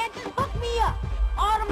Niyetsiz bıkmıyor. Ağrım